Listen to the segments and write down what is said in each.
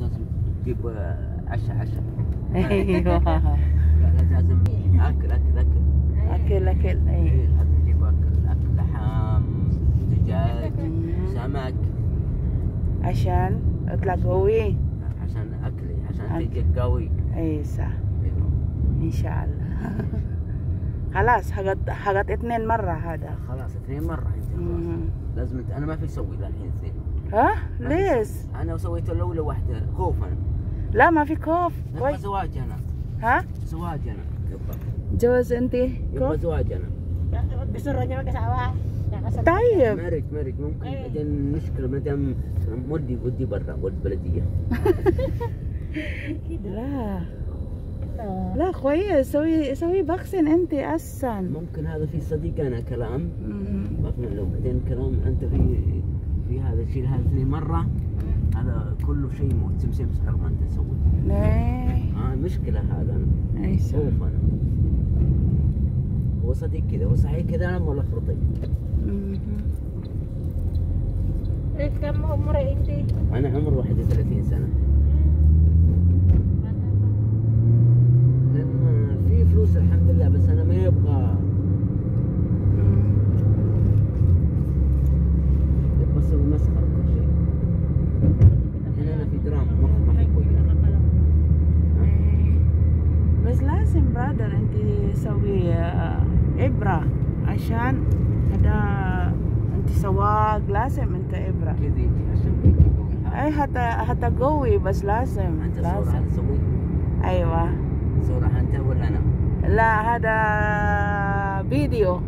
لازم تجيب عشاء عشاء أيوه. لا لازم أكل أكل أكل. أكل أكل أي. إيه، لازم تجيب أكل أكل لحم دجاج سمك. عشان اطلع قوي. عشان أكلي عشان. تجيك قوي. أي صح. أيوه. إن شاء الله. خلاص حقت حقت اثنين مرة هذا. خلاص اثنين مرة انت خلاص. لازم أنا ما في أسوي للحين اثنين ها؟ ليش؟ أنا سويت الأولى واحدة خوف أنا. لا ما في خوف. يبغى كويس. زواج أنا. ها؟ زواج أنا. يبغى جوز أنت؟ يبغى خوف زواج أنا. طيب. مرق مرق ممكن. بعدين مشكلة ما دام ودي ودي برا ودي بلدية. لا. Tuh. لا كويس. سوي سوي باكسين أنت أصلا ممكن هذا في صديق أنا كلام. لكن لو بعدين كلام أنت في في هذا هذا اثنين مرة هذا كله شيء مو سمسم سحر ما أنت تسوي. آه مشكلة هذا. أنا أي خوف أنا هو صديق كذا هو صحيح كذا أنا ولا خرطي. Eh, kamu umur inti. أنا عمري 31 سنة لأن في فلوس الحمد لله بس أنا ما يبغى يبغى أسوي مسخرة كل شيء الحين أنا في دراما مخ ما في كويس إيه. بس لازم برادر انت تسوي آه، ابره عشان هذا أنت سواق لازم أنت ابره قوي. اي حتى حتى قوي بس لازم أنت لازم. تسوي أيوه. صورة أنت ولا أنا؟ لا هذا فيديو.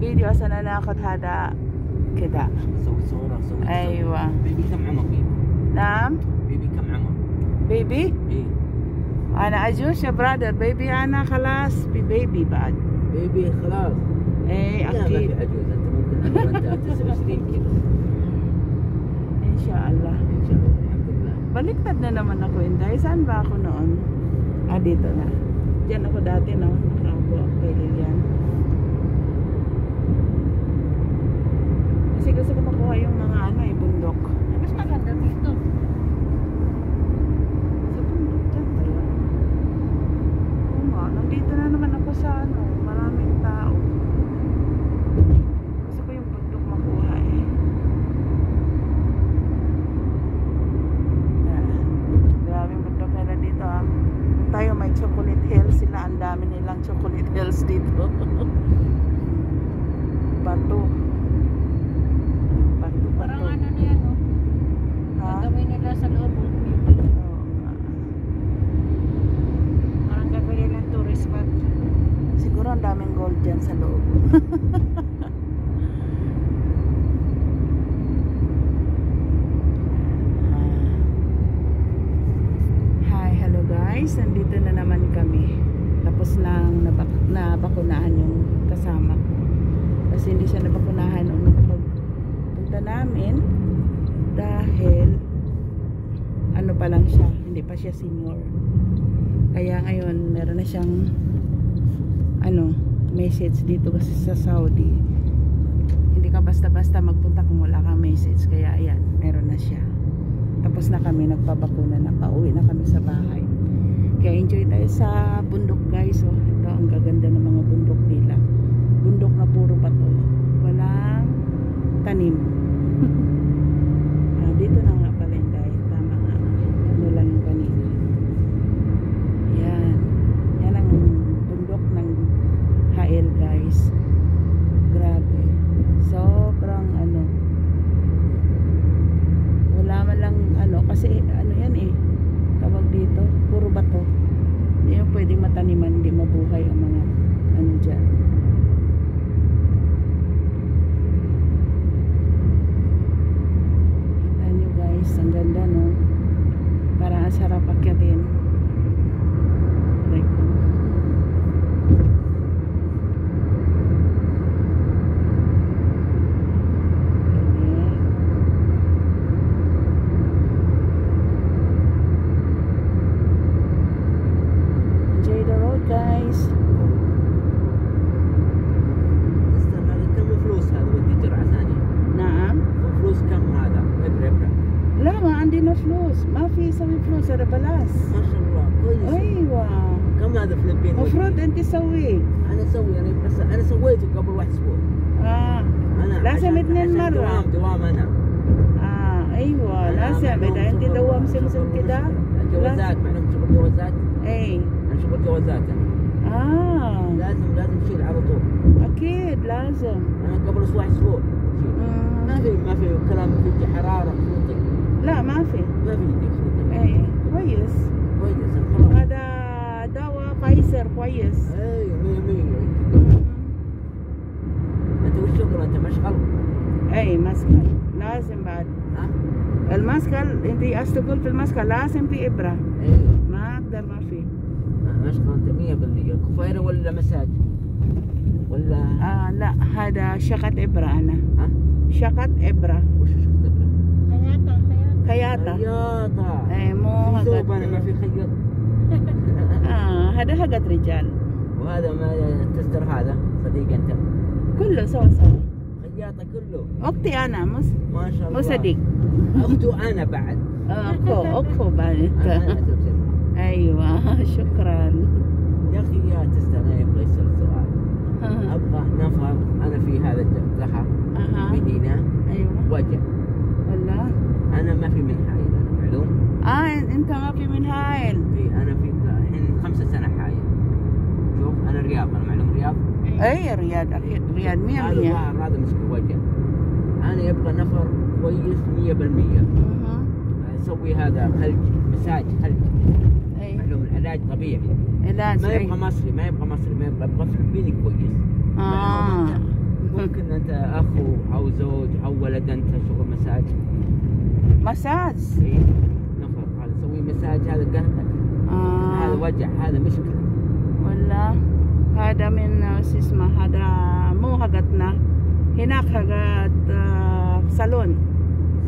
فيديو. عشان أنا آخذ هذا كذا. سوي صورة سوي أيوة. بيبي كم عمر بيبي؟ نعم. بيبي كم عمر؟ بيبي؟ إيه. أنا يا برادر بيبي أنا خلاص ببيبي بعد. بيبي خلاص ايه لا ما اكيد في عجوز انت ممكن عمر انت تسع سنين كذا ان شاء الله ان شاء الله الحمد لله Baliktad na naman ako, Inday. Saan ba ako noon? Ah, dito na. Diyan ako dati, no? Nakaupo kay Lilian. Kasi gusto ko makuha yung mga ano eh, bundok. Mas maganda dito. Sa bundok dyan kaya? Oo nga, nandito na naman guys. Nandito na naman kami. Tapos nang nabak nabakunahan yung kasama ko. Kasi hindi siya nabakunahan nung pagpunta namin dahil ano pa lang siya, hindi pa siya senior. Kaya ngayon meron na siyang ano, message dito kasi sa Saudi. Hindi ka basta-basta magpunta kung wala kang message. Kaya ayan, meron na siya. Tapos na kami, nagpabakuna na. Pauwi na kami sa bahay. Kaya enjoy tayo sa bundok guys. Oh. Ito ang gaganda ng mga bundok nila. Bundok na puro bato. Walang tanim. ah, dito na nga pala Inday. Tama nga. Ano lang yung kanina. Yan. Yan ang bundok ng HL guys. Grabe. Sobrang ano. Wala man lang ano. Kasi ano pwede mataniman عندنا فلوس ما في يسوي فلوس هذا بلاس. ما شاء الله كويس. أيوه. كم هذا فلبين؟ المفروض أنت تسويه. أنا أسوي أنا بس أنا سويته قبل واحد أسبوع. آه. أنا لازم عشان مرة. دوام دوام أنا. آه أيوه. لازم اذا أنت دوام سمسم كده؟ جوازات. معلوم شغل جوازات؟ اي أنا شغل جوازات. أنا آه. لازم لازم اشيل على طول. أكيد لازم. أنا قبل أسبوع أسبوع. أشيل. ما. في ما في كلام في حرارة خلطي لا ما في. ما في يدي خلطي اي كويس. كويس هذا دواء فايزر كويس. اي مية مية مم. أنت وش شغل أنت مشغل؟ اي مسكل لازم بعد. ها؟ المسكل أنت استقل في المسكل لازم في إبرة. اي ما أقدر ما في. مشغل أنت مية بالمية. كفايرة ولا مساج؟ ولا؟ آه لا هذا شقت إبرة أنا. ها؟ شقت إبرة. وش خياطه خياطة اي مو أنا ما حقت في خياط آه هذا حقت رجال وهذا ما تستر هذا صديق انت كله سوا سوا خياطة كله أختي أنا مس ما شاء الله مو صديق اخته أنا بعد اخو اخو أنا بعد تبسم. أيوه شكرا يا أخي يا تستر أنا يبغى يسال سؤال أبغى نفر أنا في هذا الزحر أها هنا أيوه وجه والله أنا ما في من حايل أنا معلوم. آه أنت ما في من هايل إي، أنا في الحين خمسة سنة حايل شوف أنا رياض أنا معلوم رياض؟ إي رياض أكيد رياض مية هذا مية. ظاهر هذا مسك وجه أنا يبغى نفر كويس مية بالمية. مهم. أسوي هذا ثلج مساج ثلج إي. معلوم العلاج طبيعي. علاج ما. يبغى مصري ما يبغى مصري ما يبغى يبغى فلبيني كويس. آه. ممكن أنت أخو أو زوج أو ولد أنت شغل مساج. مساج. إيه، نفر هذا سوي مساج هذا هذا آه. وجع هذا مشكلة. ولا هذا من شو اسمه هذا مو حقتنا هناك حقت آه، صالون.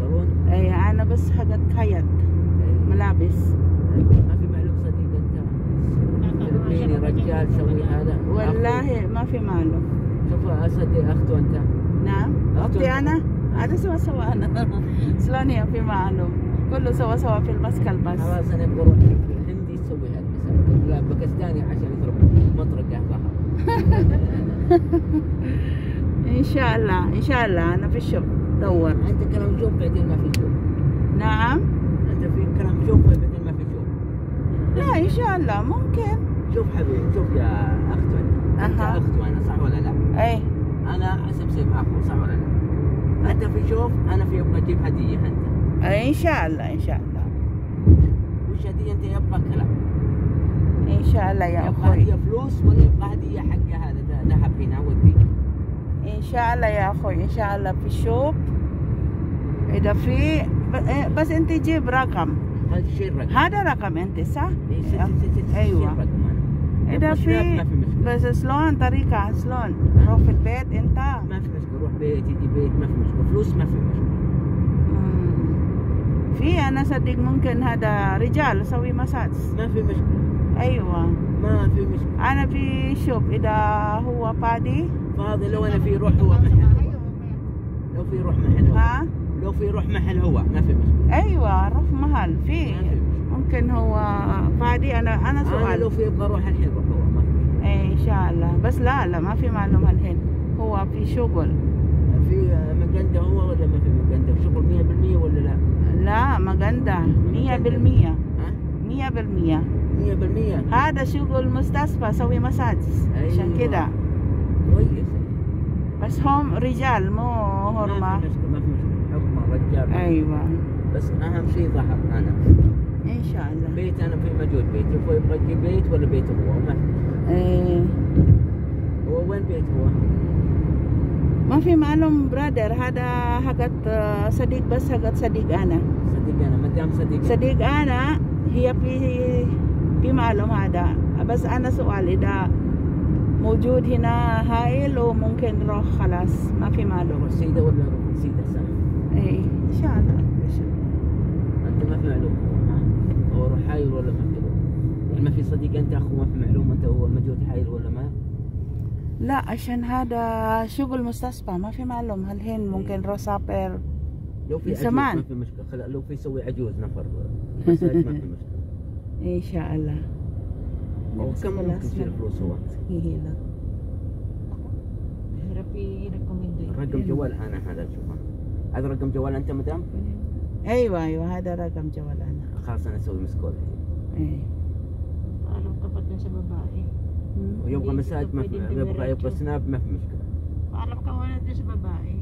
صالون؟ اي أنا بس حقت خيط إيه. ملابس. ما في معلوم صديق أنت. فلبيني رجال سوي هذا. والله ما في معلوم. شوف أصدق أخته أنت. نعم. أختي أنا؟ هذا سوا سوا أنا. شلون هي في معلوم كله سوا سوا في المسكل بس خلاص أنا أبغى أروح هندي تسوي المساج لا باكستاني عشان يضرب مطرقه ان شاء الله ان شاء الله أنا في الشغل دور انت كلام شوف بعدين ما في شوف نعم انت في كلام شوف بعدين ما في شوف لا ان شاء الله ممكن شوف حبيبي شوف يا اخته انت انت أها. اخته أنا صح ولا لا؟ اي أنا سمسم اخو صح ولا لا؟ انت في شوف أنا في أبغى أجيب هدية انت إن شاء الله إن شاء الله. وش هدية أنت يبغى كلام؟ إن شاء الله يا يبغى أخوي. هدية فلوس ولا يبغى هدية حق هذا ذهب هنا ودي إن شاء الله يا أخوي إن شاء الله في الشوب. إذا في إيه، بس أنت جيب رقم. هذا الشيء الرقم هذا رقم أنت صح؟ إيه، أيوه. اذا في سناب ما في بس شلون طريقة شلون روح في البيت أنت. ما في مشكلة. روح بيت يجي بيت ما في مشكلة. فلوس ما في مشكلة. في أنا صدق ممكن هذا رجال أسوي مساج ما في مشكلة. أيوه. ما في مشكلة. أنا في شوب إذا هو فاضي. فاضي لو أنا في روح هو محل. هو لو في روح محل هو. ها؟ لو في روح محل هو ما في مشكلة. أيوه روح محل. في. ممكن هو فاضي أنا أنا أنا لو سؤال في أبغى أروح الحين روح هو ما إيه إن شاء الله. بس لا لا ما في معلومة الحين. هو في شغل. في مقندة هو ولا ما في مقندة شغل 100% ولا لا؟ لا مقندة مية بالمية. ها؟ مية بالمية. 100% هذا شغل مستشفى أسوي مساج عشان أيوة. كده. كويس. بس هم رجال مو ما هرمة في مشكلة ما في مشكلة. حكمة رجال. أيوه. بس أهم شيء ظهر أنا. إن شاء الله. بيت أنا في موجود بيتي هو يبغى يجيب بيت ولا بيته هو؟ ما إيه. هو وين بيت هو؟ ما في معلوم برادر هذا حقت آه، صديق بس حقت صديق أنا. صديق أنا. ما دام صديق صديق أنا هي في في معلوم هذا. بس أنا سؤال إذا موجود هنا هايل وممكن نروح خلاص. ما في معلوم. روح سيدة ولا سيدة؟ صح؟ إيه إن شاء الله. أنت ما في معلومة هو ها؟ هو روح حايل ولا ما في؟ يعني ما في صديق أنت أخو ما في معلومة أنت هو موجود حايل ولا ما؟ لا عشان هذا شغل مستشفى ما في معلوم الحين ممكن نروح سافر لو في عجوز زمان. ما في مشكلة خلا لو في يسوي عجوز نفر ما في مشكلة Inshallah. وكم ممكن تصير فلوس هو i-recommend eh. رقم جوال أنا هذا شوفه هذا رقم جوال أنت مدام أيوه أيوه هذا رقم جوال أنا Akala na sa women's college. Eh. Parang kapat na sa babae. Hmm? Ayaw ka na sa math. Ayaw ka na sa math. Paalam ka wala din sa babae.